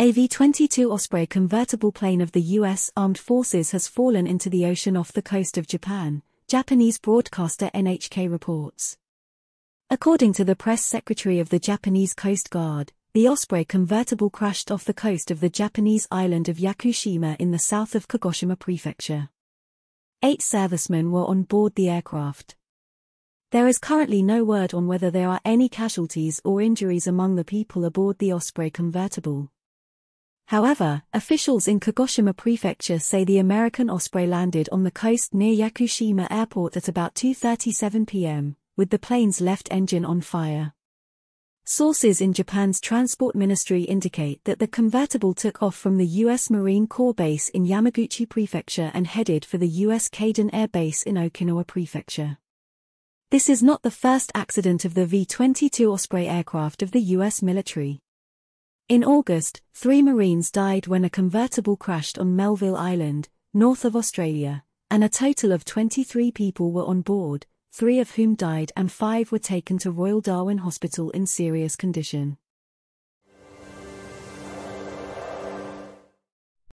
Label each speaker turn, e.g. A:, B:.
A: A V-22 Osprey convertible plane of the U.S. Armed Forces has fallen into the ocean off the coast of Japan, Japanese broadcaster NHK reports. According to the press secretary of the Japanese Coast Guard, the Osprey convertible crashed off the coast of the Japanese island of Yakushima in the south of Kagoshima Prefecture. Eight servicemen were on board the aircraft. There is currently no word on whether there are any casualties or injuries among the people aboard the Osprey convertible. However, officials in Kagoshima Prefecture say the American Osprey landed on the coast near Yakushima Airport at about 2.37 p.m., with the plane's left engine on fire. Sources in Japan's Transport Ministry indicate that the convertible took off from the U.S. Marine Corps base in Yamaguchi Prefecture and headed for the U.S. Kadena Air Base in Okinawa Prefecture. This is not the first accident of the V-22 Osprey aircraft of the U.S. military. In August, three Marines died when a convertible crashed on Melville Island, north of Australia, and a total of 23 people were on board, three of whom died and five were taken to Royal Darwin Hospital in serious condition.